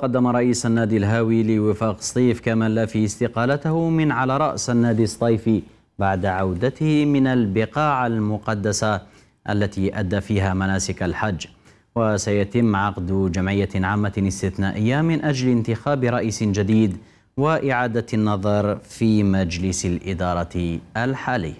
قدم رئيس النادي الهاوي لوفاق سطيف كمال في استقالته من على رأس النادي الصيفي بعد عودته من البقاع المقدسة التي أدى فيها مناسك الحج. وسيتم عقد جمعية عامة استثنائية من أجل انتخاب رئيس جديد وإعادة النظر في مجلس الإدارة الحالي.